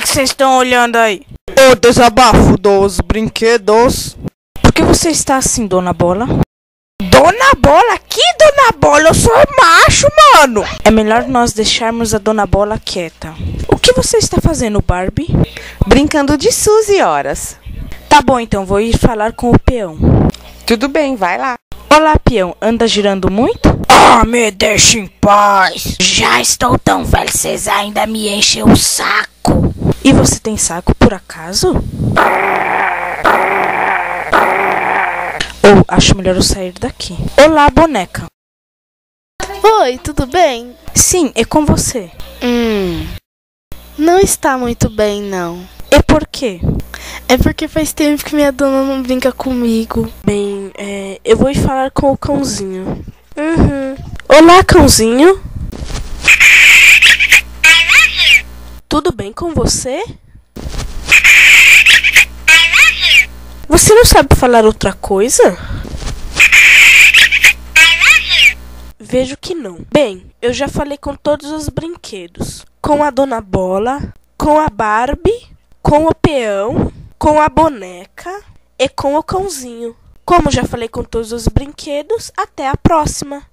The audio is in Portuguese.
que vocês estão olhando aí? O desabafo dos brinquedos. Por que você está assim, dona Bola? Dona Bola? Que Dona Bola? Eu sou macho, mano. É melhor nós deixarmos a dona Bola quieta. O que você está fazendo, Barbie? Brincando de Suzy horas. Tá bom, então vou ir falar com o peão. Tudo bem, vai lá. Olá, peão. Anda girando muito? Ah, me deixa em paz. Já estou tão velho, vocês ainda me enchem o saco. E você tem saco por acaso? Ou acho melhor eu sair daqui. Olá, boneca. Oi, tudo bem? Sim, é com você. Hum. Não está muito bem, não. E por quê? É porque faz tempo que minha dona não brinca comigo. Bem, é, eu vou falar com o cãozinho. Uhum. Olá, cãozinho. Tudo bem com você? Você não sabe falar outra coisa? Vejo que não. Bem, eu já falei com todos os brinquedos. Com a Dona Bola, com a Barbie, com o peão, com a boneca e com o cãozinho. Como já falei com todos os brinquedos, até a próxima.